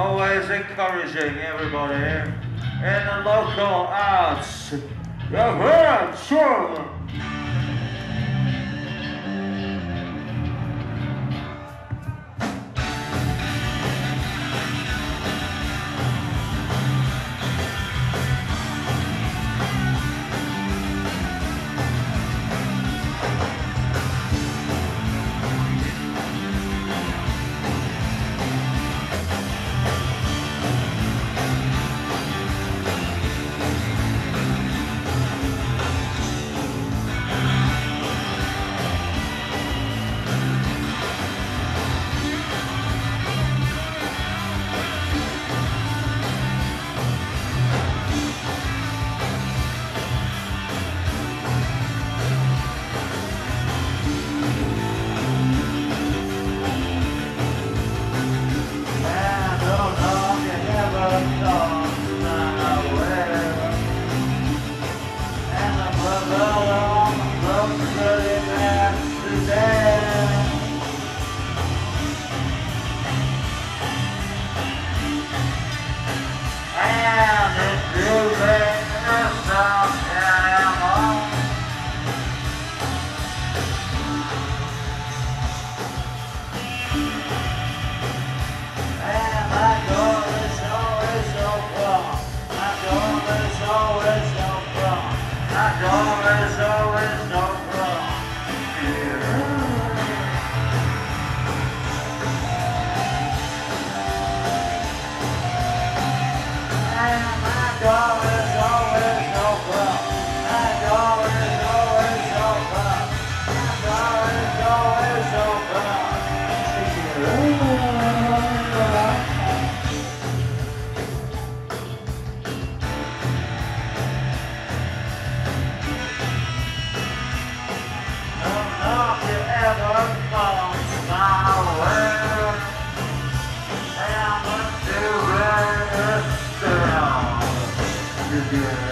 always encouraging everybody in the local arts. You're sure. along up the master's always, always Yeah.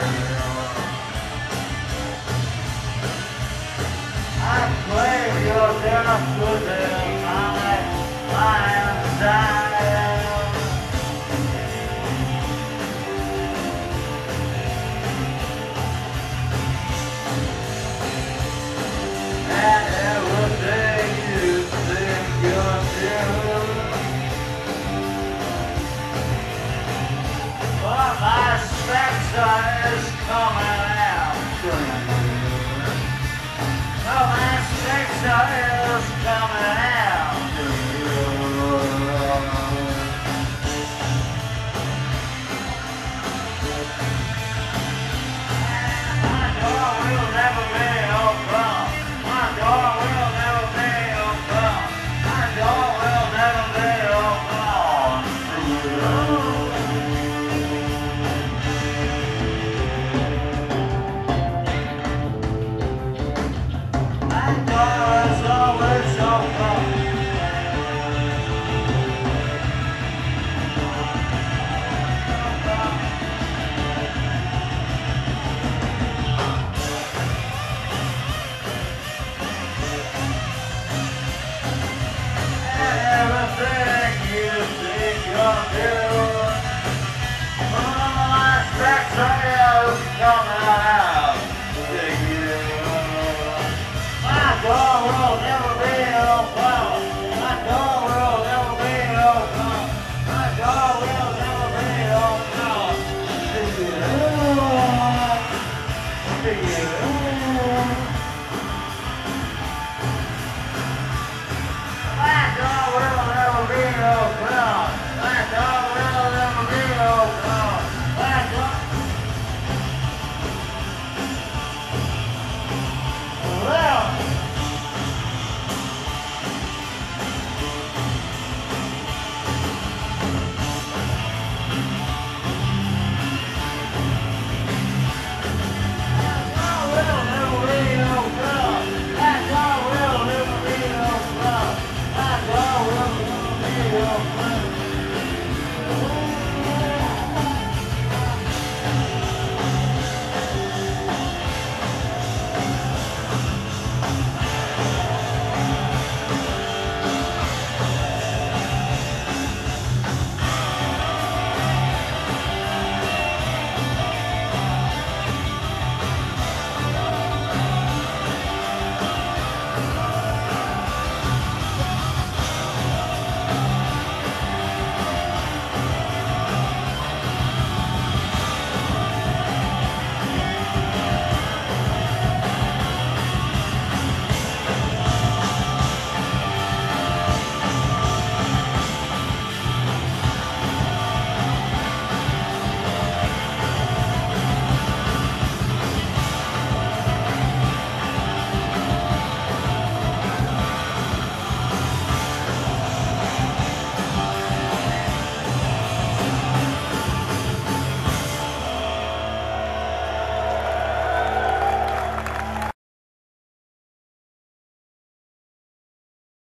Oh, man. Try out,